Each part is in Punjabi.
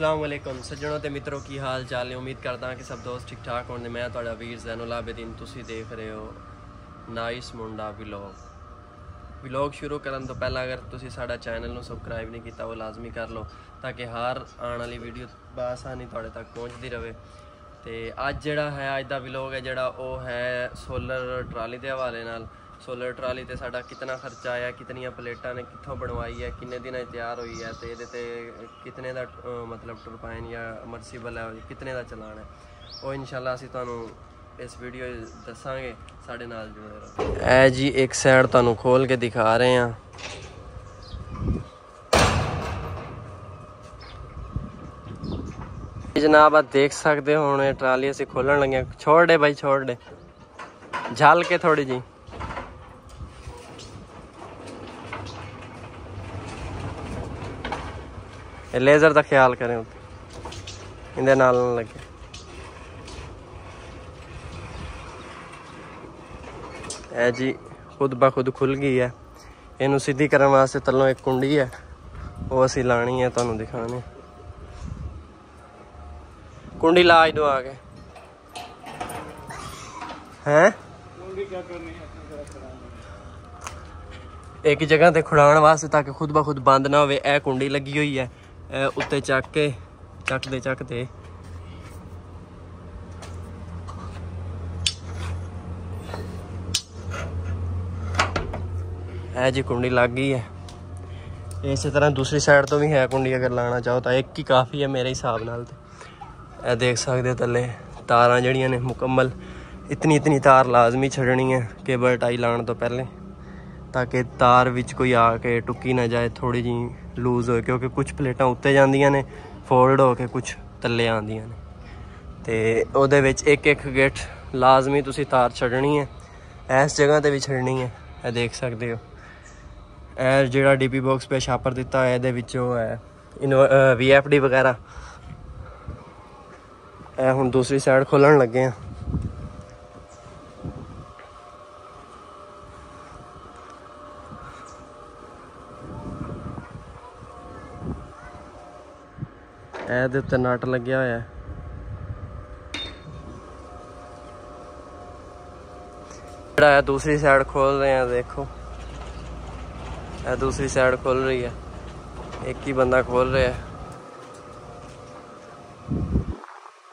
ਅਸਲਾਮ ਵਾਲੇਕੁਮ ਸੱਜਣੋ ਤੇ ਮਿੱਤਰੋ, ਕੀ ਹਾਲ ਚਾਲ ਨੇ? ਉਮੀਦ ਕਰਦਾ ਕਿ ਸਭ ਦੋਸਤ ਠੀਕ ਠਾਕ ਹੋਣਗੇ। ਮੈਂ ਤੁਹਾਡਾ ਵੀਰ ਜ਼ੈਨੁਲ ਆਬਦੀਨ। ਤੁਸੀਂ ਦੇਖ ਰਹੇ ਹੋ ਨਾਈਸ ਮੁੰਡਾ ਵਲੌਗ। ਵਲੌਗ ਸ਼ੁਰੂ ਕਰਨ ਤੋਂ ਪਹਿਲਾਂ ਅਗਰ ਤੁਸੀਂ ਸਾਡਾ ਚੈਨਲ ਨੂੰ ਸਬਸਕ੍ਰਾਈਬ ਨਹੀਂ ਕੀਤਾ, ਉਹ ਲਾਜ਼ਮੀ ਕਰ ਲਓ ਤਾਂ ਕਿ ਹਰ ਆਉਣ ਵਾਲੀ ਵੀਡੀਓ ਬਾਸਾਨੀ ਤੁਹਾਡੇ ਤੱਕ ਪਹੁੰਚਦੀ ਰਹੇ ਤੇ ਅੱਜ ਜਿਹੜਾ ਹੈ, ਅੱਜ ਦਾ ਵਲੌਗ ਹੈ ਜਿਹੜਾ, ਉਹ ਹੈ ਸੋਲਰ ਟਰਾਲੀ ਦੇ ਹਵਾਲੇ ਨਾਲ। ਸੋਲਰ ਟਰਾਲੀ ਤੇ ਸਾਡਾ ਕਿੰਨਾ ਖਰਚਾ ਆਇਆ ਕਿਤਨੀਆਂ ਪਲੇਟਾਂ ਨੇ ਕਿੱਥੋਂ ਬਣਵਾਈ ਹੈ ਕਿੰਨੇ ਦਿਨਾਂ 'ਚ ਤਿਆਰ ਹੋਈ ਹੈ ਤੇ ਇਹਦੇ ਤੇ ਕਿਤਨੇ ਦਾ ਅਹ, ਮਤਲਬ ਟਰਬਾਈਨ ਜਾਂ ਮਰਸੀਬਲ ਹੈ ਕਿਤਨੇ ਦਾ ਚਲਾਨ ਹੈ। ਉਹ ਇਨਸ਼ਾਅੱਲਾ ਅਸੀਂ ਤੁਹਾਨੂੰ ਇਸ ਵੀਡੀਓ 'ਚ ਦੱਸਾਂਗੇ ਸਾਡੇ ਨਾਲ ਜੁੜੇ ਰਹੋ। ਇਹ ਜੀ ਇੱਕ ਸਾਈਡ ਤੁਹਾਨੂੰ ਖੋਲ ਕੇ ਦਿਖਾ ਰਹੇ ਹਾਂ। ਜਨਾਬ ਆ ਦੇਖ ਸਕਦੇ ਹੋ ਹੁਣ ਇਹ ਟਰਾਲੀ ਅਸੀਂ ਖੋਲਣ ਲੱਗੇ ਹਾਂ। ਛੋੜ ਦੇ ਬਾਈ ਛੋੜ ਦੇ। ਝਾਲ ਕੇ ਥੋੜੀ ਜੀ ਇਹ ਲੇਜ਼ਰ ਦਾ ਖਿਆਲ ਕਰੇ ਉੱਤੇ ਇਹਦੇ ਨਾਲ ਨਾ ਲੱਗੇ। ਇਹ ਜੀ ਖੁਦ ਬਾ ਖੁਦ ਖੁੱਲ ਗਈ ਹੈ। ਇਹਨੂੰ ਸਿੱਧੀ ਕਰਨ ਵਾਸਤੇ ਥੱਲੋਂ ਇੱਕ ਕੁੰਡੀ ਹੈ। ਉਹ ਅਸੀਂ ਲਾਣੀ ਹੈ ਤੁਹਾਨੂੰ ਦਿਖਾਣੇ ਕੁੰਡੀ ਲਾ ਹੀ ਦੋ ਆ ਕੇ। ਹੈ? ਇੱਕ ਜਗ੍ਹਾ ਤੇ ਖੁੜਾਉਣ ਵਾਸਤੇ ਤਾਂ ਕਿ ਖੁਦ ਬਾ ਖੁਦ ਬੰਦ ਨਾ ਹੋਵੇ। ਇਹ ਕੁੰਡੀ ਲੱਗੀ ਹੋਈ ਹੈ। ਉੱਤੇ ਚੱਕ ਕੇ, ਚੱਕਦੇ ਚੱਕਦੇ। ਇਹ ਜੀ ਕੁੰਡੀ ਲੱਗ ਗਈ ਹੈ। ਇਸੇ ਤਰ੍ਹਾਂ ਦੂਸਰੀ ਸਾਈਡ ਤੋਂ ਵੀ ਹੈ ਕੁੰਡੀ ਅਗਰ ਲਾਣਾ ਚਾਹੋ ਤਾਂ ਇੱਕ ਹੀ ਕਾਫੀ ਹੈ ਮੇਰੇ ਹਿਸਾਬ ਨਾਲ ਤੇ। ਇਹ ਦੇਖ ਸਕਦੇ ਹੋ ਥੱਲੇ ਤਾਰਾਂ ਜਿਹੜੀਆਂ ਨੇ ਮੁਕੰਮਲ। ਇਤਨੀ ਇਤਨੀ ਤਾਰ ਲਾਜ਼ਮੀ ਛੱਡਣੀ ਹੈ ਕੇਬਲ ਟਾਈ ਲਾਉਣ ਤੋਂ ਪਹਿਲੇ। ਤਾਂ ਕਿ ਤਾਰ ਵਿੱਚ ਕੋਈ ਆ ਕੇ ਟੁੱਕੀ ਨਾ ਜਾਏ ਥੋੜੀ ਜੀ ਲੂਜ਼ ਹੋਏ, ਕਿਉਂਕਿ ਕੁਝ ਪਲੇਟਾਂ ਉੱਤੇ ਜਾਂਦੀਆਂ ਨੇ ਫੋਲਡ ਹੋ ਕੇ ਕੁਝ ਥੱਲੇ ਆਉਂਦੀਆਂ ਨੇ। ਤੇ ਉਹਦੇ ਵਿੱਚ ਇੱਕ ਇੱਕ ਗਿੱਠ ਲਾਜ਼ਮੀ ਤੁਸੀਂ ਤਾਰ ਛੱਡਣੀ ਹੈ। ਇਸ ਜਗ੍ਹਾ ਤੇ ਵੀ ਛੱਡਣੀ ਹੈ। ਇਹ ਦੇਖ ਸਕਦੇ ਹੋ। ਇਹ ਜਿਹੜਾ ਡੀਪੀ ਬਾਕਸ ਪੇ ਛਾਪਰ ਦਿੱਤਾ ਹੋਇਆ ਇਹਦੇ ਵਿੱਚ ਉਹ ਹੈ ਵੀਐਫਡੀ ਵਗੈਰਾ। ਇਹ ਹੁਣ ਦੂਸਰੀ ਸਾਈਡ ਖੋਲਣ ਲੱਗੇ ਆ ਇਹਦੇ ਉੱਤੇ ਨਟ ਲੱਗਿਆ ਹੋਇਆ। ਹੈ ਜਿਹੜਾ ਹੈ ਦੂਸਰੀ ਸਾਈਡ ਖੋਲ ਰਹੇ ਆ, ਦੇਖੋ। ਇਹ ਦੂਸਰੀ ਸਾਈਡ ਖੋਲ ਰਹੀ ਹੈ ਇੱਕ ਹੀ ਬੰਦਾ ਖੋਲ ਰਿਹਾ। ਹੈ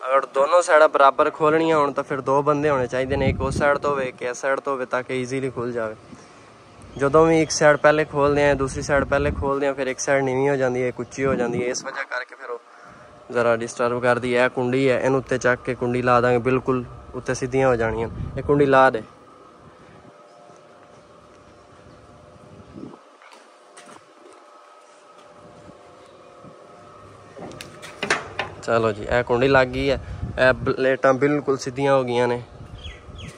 ਅਗਰ ਦੋਨੋਂ ਸਾਈਡਾਂ ਬਰਾਬਰ ਖੋਲਣੀਆਂ ਹੋਣ, ਤਾਂ ਫਿਰ ਦੋ ਬੰਦੇ ਹੋਣੇ ਚਾਹੀਦੇ ਨੇ, ਇੱਕ ਉਸ ਸਾਈਡ ਤੋਂ ਹੋਵੇ, ਇੱਕ ਇਸ ਸਾਈਡ ਤੋਂ ਹੋਵੇ, ਤਾਂ ਕਿ ਈਜ਼ੀਲੀ ਖੁੱਲ ਜਾਵੇ। ਜਦੋਂ ਵੀ ਇੱਕ ਸਾਈਡ ਪਹਿਲੇ ਖੋਲਦੇ ਆ, ਦੂਸਰੀ ਸਾਈਡ ਪਹਿਲੇ ਖੋਲਦੇ ਆ, ਫਿਰ ਇੱਕ ਸਾਈਡ ਨੀਵੀਂ ਹੋ ਜਾਂਦੀ ਹੈ ਉੱਚੀ ਹੋ ਜਾਂਦੀ ਹੈ। ਇਸ ਵਜ੍ਹਾ ਕਰਕੇ ਫਿਰ ਜ਼ਰਾ ਡਿਸਟਰਬ ਕਰਦੀ ਹੈ, ਇਹ ਕੁੰਡੀ ਹੈ, ਇਹਨੂੰ ਉੱਤੇ ਚੱਕ ਕੇ ਕੁੰਡੀ ਲਾ ਦਾਂਗੇ, ਬਿਲਕੁਲ ਉੱਤੇ ਸਿੱਧੀਆਂ ਹੋ ਜਾਣੀਆਂ। ਇਹ ਕੁੰਡੀ ਲਾ ਦੇ। ਚਲੋ ਜੀ, ਇਹ ਕੁੰਡੀ ਲੱਗ ਗਈ ਹੈ। ਇਹ ਪਲੇਟਾਂ ਬਿਲਕੁਲ ਸਿੱਧੀਆਂ ਹੋ ਗਈਆਂ ਨੇ।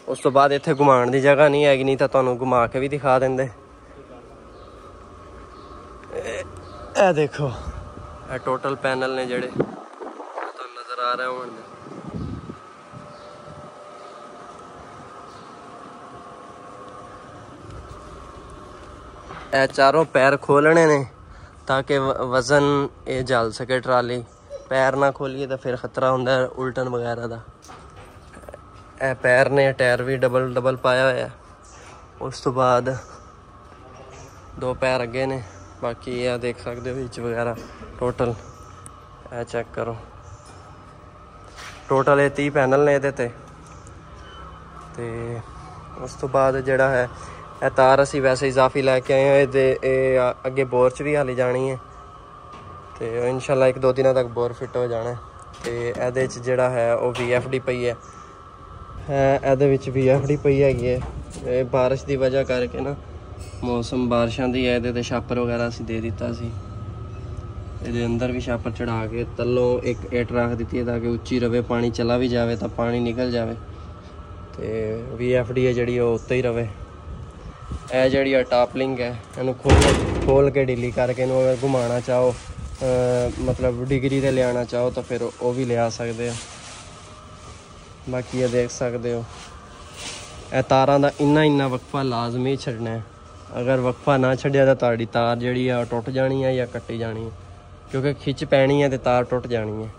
ਉਸ ਤੋਂ ਬਾਅਦ ਇੱਥੇ ਘੁਮਾਉਣ ਦੀ ਜਗ੍ਹਾ ਨਹੀਂ ਹੈਗੀ, ਨਹੀਂ ਤਾਂ ਤੁਹਾਨੂੰ ਘੁਮਾ ਕੇ ਵੀ ਦਿਖਾ ਦਿੰਦੇ। ਇਹ ਦੇਖੋ। ਇਹ ਟੋਟਲ ਪੈਨਲ ਨੇ ਜਿਹੜੇ ਤੁਹਾਨੂੰ ਨਜ਼ਰ ਆ ਰਹੇ ਹੋਣਗੇ ਇਹ ਚਾਰੋਂ ਪੈਰ ਖੋਲਣੇ ਨੇ ਤਾਂ ਕਿ ਵਜ਼ਨ ਇਹ ਜਲ ਸਕੇ ਟਰਾਲੀ। ਪੈਰ ਨਾ ਖੋਲੀਏ ਤਾਂ ਫਿਰ ਖਤਰਾ ਹੁੰਦਾ ਉਲਟਣ ਵਗੈਰਾ ਦਾ। ਇਹ ਪੈਰ ਨੇ ਟਾਇਰ ਵੀ ਡਬਲ ਡਬਲ ਪਾਇਆ ਹੋਇਆ। ਉਸ ਤੋਂ ਬਾਅਦ ਦੋ ਪੈਰ ਅੱਗੇ ਨੇ, ਬਾਕੀ ਇਹ ਦੇਖ ਸਕਦੇ ਹੋ ਵਿੱਚ ਵਗੈਰਾ ਟੋਟਲ। ਇਹ ਚੈੱਕ ਕਰੋ। ਟੋਟਲ ਇਹ 30 ਪੈਨਲ ਨੇ ਇਹਦੇ ਤੇ। ਤੇ ਉਸ ਤੋਂ ਬਾਅਦ ਜਿਹੜਾ ਹੈ ਇਹ ਤਾਰ ਅਸੀਂ ਵੈਸੇ ਇਜ਼ਾਫੀ ਲੈ ਕੇ ਆਏ ਹਾਂ, ਇਹਦੇ ਇਹ ਆ- ਅੱਗੇ ਬੋਰ ਚ ਵੀ ਹਾਲੀ ਜਾਣੀ ਹੈ। ਤੇ ਇਨਸ਼ਾਅੱਲਾ ਇੱਕ ਦੋ ਦਿਨਾਂ ਤੱਕ ਬੋਰ ਫਿੱਟ ਹੋ ਜਾਣਾ ਹੈ। ਤੇ ਇਹਦੇ ਚ ਜਿਹੜਾ ਹੈ, ਉਹ VFD ਪਈ ਹੈ। ਹੈ, ਇਹਦੇ ਵਿੱਚ VFD ਪਈ ਹੈਗੀ ਹੈ। ਇਹ ਬਾਰਿਸ਼ ਦੀ ਵਜ੍ਹਾ ਕਰਕੇ ਨਾ ਮੌਸਮ ਬਾਰਿਸ਼ਾਂ ਦੀ ਹੈ, ਇਹਦੇ ਤੇ ਛਾਪਰ ਵਗੈਰਾ ਅਸੀਂ ਦੇ ਦਿੱਤਾ ਸੀ। ਇਹਦੇ ਅੰਦਰ ਵੀ ਛਾਪਰ ਚੜਾ ਕੇ ਤੱਲੋਂ ਇੱਕ ਇੱਟ ਰੱਖ ਦਿੱਤੀ ਹੈ ਤਾਂ ਕਿ ਉੱਚੀ ਰਵੇ, ਪਾਣੀ ਚਲਾ ਵੀ ਜਾਵੇ ਤਾਂ ਪਾਣੀ ਨਿਕਲ ਜਾਵੇ। ਤੇ VFD ਹੈ ਜਿਹੜੀ, ਉਹ ਉੱਤੇ ਹੀ ਰਵੇ। ਇਹ ਜਿਹੜੀ ਆ ਟਾਪਲਿੰਗ ਹੈ, ਇਹਨੂੰ ਖੋਲ ਖੋਲ ਕੇ ਢਿੱਲੀ ਕਰਕੇ ਇਹਨੂੰ ਅਗਰ ਘੁਮਾਉਣਾ ਚਾਹੋ ਮਤਲਬ ਡਿਗਰੀ ਤੇ ਲਿਆਉਣਾ ਚਾਹੋ ਤਾਂ ਫਿਰ ਉਹ ਵੀ ਲਿਆ ਸਕਦੇ ਆ ਬਾਕੀ ਇਹ ਦੇਖ ਸਕਦੇ ਹੋ। ਇਹ ਤਾਰਾਂ ਦਾ ਇੰਨਾ ਇੰਨਾ ਵਕਫਾ ਲਾਜ਼ਮੀ ਛੱਡਣਾ ਹੈ। ਅਗਰ ਵਕਫਾ ਨਾ ਛੱਡਿਆ ਤਾਂ ਤੁਹਾਡੀ ਤਾਰ ਜਿਹੜੀ ਆ ਉਹ ਟੁੱਟ ਜਾਣੀ ਹੈ ਜਾਂ ਕੱਟੀ ਜਾਣੀ ਹੈ। ਕਿਉਂਕਿ ਖਿੱਚ ਪੈਣੀ ਹੈ ਤੇ ਤਾਰ ਟੁੱਟ ਜਾਣੀ ਹੈ।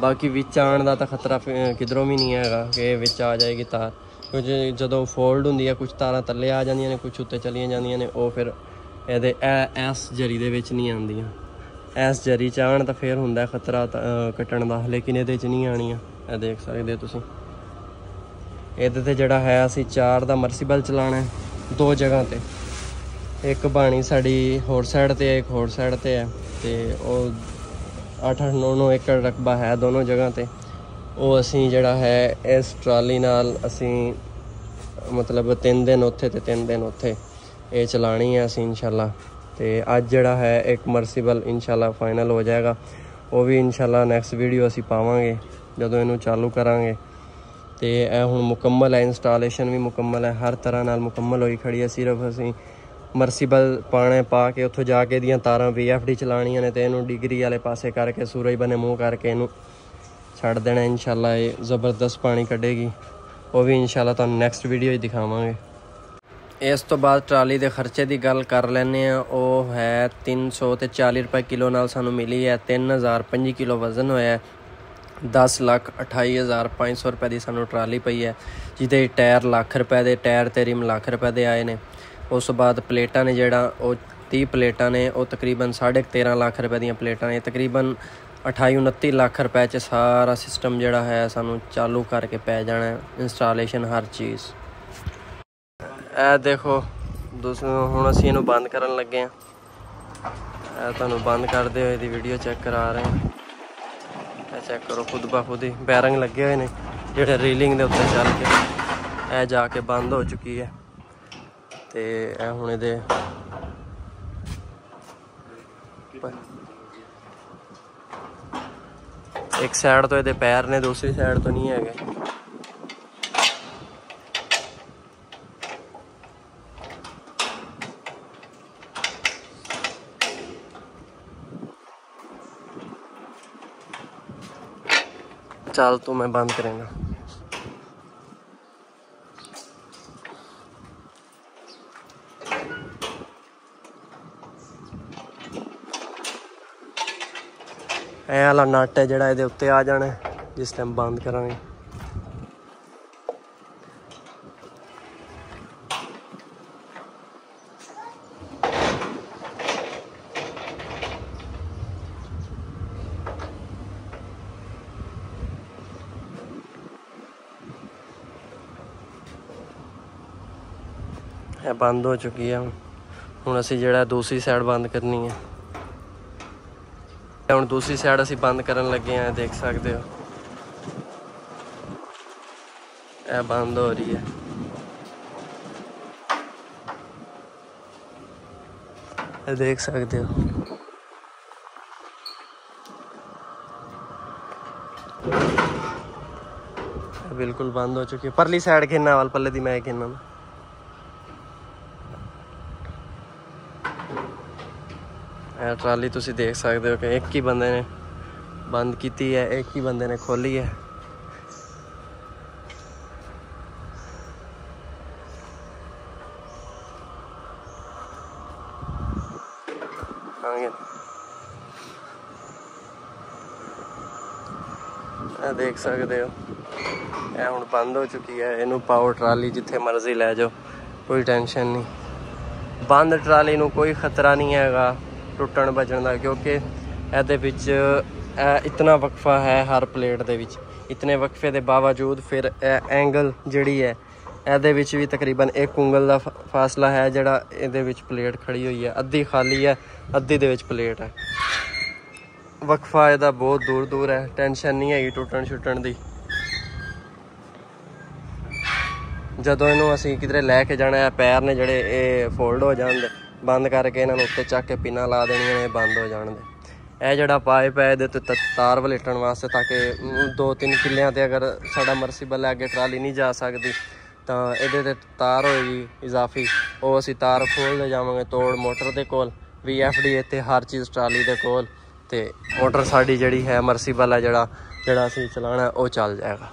ਬਾਕੀ ਵਿੱਚ ਆਉਣ ਦਾ ਤਾਂ ਖਤਰਾ ਫਿਰ ਕਿਧਰੋਂ ਵੀ ਨਹੀਂ ਹੈਗਾ ਕਿ ਵਿੱਚ ਆ ਜਾਏਗੀ ਤਾਰ। ਕੁਝ ਜਦੋਂ ਫੋਲਡ ਹੁੰਦੀ ਆ ਕੁਝ ਤਾਰਾਂ ਥੱਲੇ ਆ ਜਾਂਦੀਆਂ ਨੇ ਕੁਝ ਉੱਤੇ ਚਲੀਆਂ ਜਾਂਦੀਆਂ ਨੇ ਉਹ ਫਿਰ ਇਹਦੇ ਐ ਇਸ ਜਰੀ ਦੇ ਵਿੱਚ ਨਹੀਂ ਆਉਂਦੀਆਂ। ਐਸ ਜਰੀ ਚ ਆਉਣ ਤਾਂ ਫਿਰ ਹੁੰਦਾ ਖਤਰਾ ਤਾਂ, ਕੱਟਣ ਦਾ ਲੇਕਿਨ ਇਹਦੇ ਚ ਨਹੀਂ ਆਣੀਆਂ ਇਹ ਦੇਖ ਸਕਦੇ ਹੋ ਤੁਸੀਂ। ਇਹਦੇ ਤੇ ਜਿਹੜਾ ਹੈ ਅਸੀਂ ਚਾਰ ਦਾ ਮਰਸੀਬਲ ਚਲਾਣਾ ਹੈ ਦੋ ਜਗ੍ਹਾ ਤੇ। ਇੱਕ ਬਾਣੀ ਸਾਡੀ ਹੋਰ ਸਾਈਡ ਤੇ ਹੈ ਇੱਕ ਹੋਰ ਸਾਈਡ ਤੇ ਹੈ ਤੇ ਉਹ 8-8 9-9 ਏਕੜ ਰਕਬਾ ਹੈ ਦੋਨੋਂ ਜਗ੍ਹਾ ਤੇ। ਉਹ ਅਸੀਂ ਜਿਹੜਾ ਹੈ, ਇਸ ਟਰਾਲੀ ਨਾਲ ਅਸੀਂ, ਮਤਲਬ 3 ਦਿਨ ਉੱਥੇ ਤੇ 3 ਦਿਨ ਉੱਥੇ ਇਹ ਚਲਾਣੀ ਹੈ ਅਸੀਂ ਇਨਸ਼ਾਅੱਲਾ। ਤੇ ਅੱਜ ਜਿਹੜਾ ਹੈ, ਇੱਕ ਮਰਸੀਬਲ ਇਨਸ਼ਾਅੱਲਾ ਫਾਈਨਲ ਹੋ ਜਾਏਗਾ। ਉਹ ਵੀ ਇਨਸ਼ਾਅੱਲਾ ਨੈਕਸਟ ਵੀਡੀਓ ਅਸੀਂ ਪਾਵਾਂਗੇ, ਜਦੋਂ ਇਹਨੂੰ ਚਾਲੂ ਕਰਾਂਗੇ। ਤੇ ਇਹ ਹੁਣ ਮੁਕੰਮਲ ਹੈ ਇੰਸਟਾਲੇਸ਼ਨ ਵੀ ਮੁਕੰਮਲ ਹੈ, ਹਰ ਤਰ੍ਹਾਂ ਨਾਲ ਮੁਕੰਮਲ ਹੋਈ ਖੜੀ ਹੈ। ਸਿਰਫ ਅਸੀਂ ਮਰਸੀਬਲ ਪਾਣੇ ਪਾ ਕੇ ਉੱਥੋਂ ਜਾ ਕੇ ਇਹਦੀਆਂ ਤਾਰਾਂ VFD ਚਲਾਣੀਆਂ ਨੇ ਤੇ ਇਹਨੂੰ ਡਿਗਰੀ ਵਾਲੇ ਪਾਸੇ ਕਰਕੇ, ਸੂਰਜ ਬਨੇ ਮੂੰਹ ਕਰਕੇ ਇਹਨੂੰ ਛੱਡ ਦੇਣਾ, ਇਨਸ਼ਾਅੱਲਾ ਇਹ ਜ਼ਬਰਦਸਤ ਪਾਣੀ ਕੱਢੇਗੀ। ਉਹ ਵੀ ਇਨਸ਼ਾਅੱਲਾ ਤੁਹਾਨੂੰ ਨੈਕਸਟ ਵੀਡੀਓ 'ਚ ਦਿਖਾਵਾਂਗੇ। ਇਸ ਤੋਂ ਬਾਅਦ ਟਰਾਲੀ ਦੇ ਖਰਚੇ ਦੀ ਗੱਲ ਕਰ ਲੈਨੇ ਆ ਉਹ ਹੈ 300 ਤੇ 40 ਰੁਪਏ ਕਿਲੋ ਨਾਲ ਸਾਨੂੰ ਮਿਲੀ ਹੈ। 3005 ਕਿਲੋ ਵਜ਼ਨ ਹੋਇਆ ਹੈ। 10 ਲੱਖ 28500 ਰੁਪਏ ਦੀ ਸਾਨੂੰ ਟਰਾਲੀ ਪਈ ਹੈ, ਜਿਹਦੇ ਟਾਇਰ ਲੱਖ ਰੁਪਏ ਦੇ, ਟਾਇਰ ਤੇ ਰਿਮ ਲੱਖ ਰੁਪਏ ਦੇ ਆਏ ਨੇ। ਉਸ ਤੋਂ ਬਾਅਦ ਪਲੇਟਾਂ ਨੇ ਜਿਹੜਾ, ਉਹ 30 ਪਲੇਟਾਂ ਨੇ, ਉਹ ਤਕਰੀਬਨ 13.5 ਲੱਖ ਰੁਪਏ ਦੀਆਂ ਪਲੇਟਾਂ ਨੇ। ਤਕਰੀਬਨ 28 29 ਲੱਖ ਰੁਪਏ ਚ ਸਾਰਾ ਸਿਸਟਮ ਜਿਹੜਾ ਹੈ ਸਾਨੂੰ ਚਾਲੂ ਕਰਕੇ ਪੈ ਜਾਣਾ ਇੰਸਟਾਲੇਸ਼ਨ ਹਰ ਚੀਜ਼। ਇਹ ਦੇਖੋ ਦੂਸਰਾ ਹੁਣ ਅਸੀਂ ਇਹਨੂੰ ਬੰਦ ਕਰਨ ਲੱਗੇ ਆ ਇਹ ਤੁਹਾਨੂੰ ਬੰਦ ਕਰਦੇ ਹੋਏ ਦੀ ਵੀਡੀਓ ਚੈੱਕ ਕਰਾ ਰਹੇ ਹਾਂ। ਇਹ ਚੈੱਕ ਕਰੋ, ਖੁਦ ਬਾ ਖੁਦ ਹੀ ਬੈਰਿੰਗ ਲੱਗੇ ਹੋਏ ਨੇ, ਜਿਹੜੇ ਰੀਲਿੰਗ ਦੇ ਉੱਤੇ ਚੱਲ ਕੇ। ਇਹ ਜਾ ਕੇ ਬੰਦ ਹੋ ਚੁੱਕੀ ਹੈ। ਤੇ ਇਹ ਹੁਣ ਇਹਦੇ ਇੱਕ ਸਾਈਡ ਤੋਂ ਇਹਦੇ ਪੈਰ ਨੇ, ਦੂਸਰੀ ਸਾਈਡ ਤੋਂ ਨਹੀਂ ਹੈਗੇ। ਚੱਲ ਤੂੰ ਮੈਂ ਬੰਦ ਕਰੇਗਾ। ਇਹ ਵਾਲਾ ਨਟ ਹੈ ਜਿਹੜਾ ਇਹਦੇ ਉੱਤੇ ਆ ਜਾਣਾ ਜਿਸ ਟਾਈਮ ਬੰਦ ਕਰਾਂਗੇ। ਇਹ ਬੰਦ ਹੋ ਚੁੱਕੀ ਹੈ ਹੁਣ। ਅਸੀਂ ਜਿਹੜਾ ਦੂਸਰੀ ਸਾਈਡ ਬੰਦ ਕਰਨੀ ਹੈ ਹੁਣ ਦੂਸਰੀ ਸਾਈਡ ਅਸੀਂ ਬੰਦ ਕਰਨ ਲੱਗੇ ਆ ਦੇਖ ਸਕਦੇ ਹੋ। ਇਹ ਬੰਦ ਹੋ ਰਹੀ ਹੈ। ਇਹ ਦੇਖ ਸਕਦੇ ਹੋ। ਬਿਲਕੁਲ ਬੰਦ ਹੋ ਚੁੱਕੀ ਹੈ। ਪਰਲੀ ਸਾਈਡ ਖਿੰਨਾ ਵਾਲ ਪੱਲੇ ਦੀ ਮੈਂ ਖਿੰਨਾ ਇਹ ਟਰਾਲੀ ਤੁਸੀਂ ਦੇਖ ਸਕਦੇ ਹੋ ਕਿ ਇੱਕ ਹੀ ਬੰਦੇ ਨੇ ਬੰਦ ਕੀਤੀ ਹੈ, ਇੱਕ ਹੀ ਬੰਦੇ ਨੇ ਖੋਲੀ ਹੈ। ਇਹ ਦੇਖ ਸਕਦੇ ਹੋ। ਇਹ ਹੁਣ ਬੰਦ ਹੋ ਚੁੱਕੀ ਹੈ। ਇਹਨੂੰ ਪਾਓ ਟਰਾਲੀ ਜਿੱਥੇ ਮਰਜ਼ੀ ਲੈ ਜਾਓ, ਕੋਈ ਟੈਨਸ਼ਨ ਨਹੀਂ। ਬੰਦ ਟਰਾਲੀ ਨੂੰ ਕੋਈ ਖਤਰਾ ਨਹੀਂ ਹੈਗਾ। ਟੁੱਟਣ ਬਚਣ ਦਾ, ਕਿਉਂਕਿ ਇਹਦੇ ਵਿੱਚ, ਇਹ ਇਤਨਾ ਵਕਫਾ ਹੈ ਹਰ ਪਲੇਟ ਦੇ ਵਿੱਚ। ਇਤਨੇ ਵਕਫੇ ਦੇ ਬਾਵਜੂਦ ਫਿਰ ਇਹ ਐਂਗਲ ਜਿਹੜੀ ਹੈ, ਇਹਦੇ ਵਿੱਚ ਵੀ ਤਕਰੀਬਨ ਇੱਕ ਉਂਗਲ ਦਾ ਫਾਸਲਾ ਹੈ ਜਿਹੜਾ ਇਹਦੇ ਵਿੱਚ ਪਲੇਟ ਖੜੀ ਹੋਈ ਹੈ। ਅੱਧੀ ਖਾਲੀ ਹੈ, ਅੱਧੀ ਦੇ ਵਿੱਚ ਪਲੇਟ ਹੈ। ਵਕਫਾ ਇਹਦਾ ਬਹੁਤ ਦੂਰ ਦੂਰ ਹੈ, ਟੈਨਸ਼ਨ ਨਹੀਂ ਹੈਗੀ ਟੁੱਟਣ ਛੁੱਟਣ ਦੀ। ਜਦੋਂ ਇਹਨੂੰ ਅਸੀਂ ਕਿਧਰੇ ਲੈ ਕੇ ਜਾਣਾ ਹੈ ਪੈਰ ਨੇ ਜਿਹੜੇ ਇਹ ਫੋਲਡ ਹੋ ਜਾਣ ਦੇ ਬੰਦ ਕਰਕੇ ਇਹਨਾਂ ਨੂੰ ਉੱਤੇ ਚੱਕ ਕੇ ਪਿੰਨਾਂ ਲਾ ਦੇਣੀਆਂ ਨੇ ਇਹ ਬੰਦ ਹੋ ਜਾਣਦੇ ਇਹ ਜਿਹੜਾ ਪਾਈਪ ਹੈ ਇਹਦੇ ਤੇ ਤ- ਤਾਰ ਵਲੇਟਣ ਵਾਸਤੇ ਤਾਂ ਕਿ ਅਮ, ਦੋ ਤਿੰਨ ਕਿੱਲਿਆਂ ਤੇ ਅਗਰ ਸਾਡਾ ਮਰਸੀਬਲ ਅੱਗੇ ਟਰਾਲੀ ਨਹੀਂ ਜਾ ਸਕਦੀ ਤਾਂ ਇਹਦੇ ਤੇ ਤਾਰ ਹੋਏਗੀ ਇਜ਼ਾਫੀ। ਉਹ ਅਸੀਂ ਤਾਰ ਖੋਲਦੇ ਜਾਵਾਂਗੇ ਤੋੜ ਮੋਟਰ ਦੇ ਕੋਲ ਵੀ VFD ਇੱਥੇ ਹਰ ਚੀਜ਼ ਟਰਾਲੀ ਦੇ ਕੋਲ ਤੇ ਮੋਟਰ ਸਾਡੀ ਜਿਹੜੀ ਹੈ ਮਰਸੀਬਲ ਹੈ ਜਿਹੜਾ ਜਿਹੜਾ ਅਸੀਂ ਚਲਾਣਾ ਉਹ ਚੱਲ ਜਾਏਗਾ।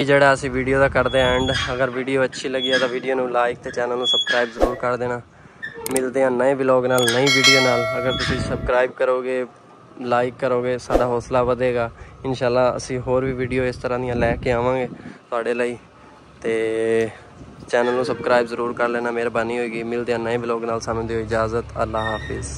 ਇਹ ਜਿਹੜਾ ਅਸੀਂ ਵੀਡੀਓ ਦਾ ਕਰਦੇ ਐਂਡ ਅਗਰ ਵੀਡੀਓ ਅੱਛੀ ਲੱਗੀ ਹੈ ਤਾਂ ਵੀਡੀਓ ਨੂੰ ਲਾਈਕ ਤੇ ਚੈਨਲ ਨੂੰ ਸਬਸਕ੍ਰਾਈਬ ਜ਼ਰੂਰ ਕਰ ਦੇਣਾ। ਮਿਲਦੇ ਹਾਂ ਨਵੇਂ ਵਲੌਗ ਨਾਲ, ਨਈ ਵੀਡੀਓ ਨਾਲ। ਅਗਰ ਤੁਸੀਂ ਸਬਸਕ੍ਰਾਈਬ ਕਰੋਗੇ ਲਾਈਕ ਕਰੋਗੇ, ਸਾਡਾ ਹੌਸਲਾ ਵਧੇਗਾ। ਇਨਸ਼ਾਅੱਲਾ ਅਸੀਂ ਹੋਰ ਵੀ ਵੀਡੀਓ ਇਸ ਤਰ੍ਹਾਂ ਦੀਆਂ ਲੈ ਕੇ ਆਵਾਂਗੇ ਤੁਹਾਡੇ ਲਈ। ਤੇ ਚੈਨਲ ਨੂੰ ਸਬਸਕ੍ਰਾਈਬ ਜ਼ਰੂਰ ਕਰ ਲੈਣਾ। ਮਿਹਰਬਾਨੀ ਹੋਏਗੀ। ਮਿਲਦੇ ਹਾਂ ਨਵੇਂ ਵਲੌਗ ਨਾਲ। ਸਾਨੂੰ ਦਿਓ ਇਜਾਜ਼ਤ। ਅੱਲਾ ਹਾਫਿਜ਼।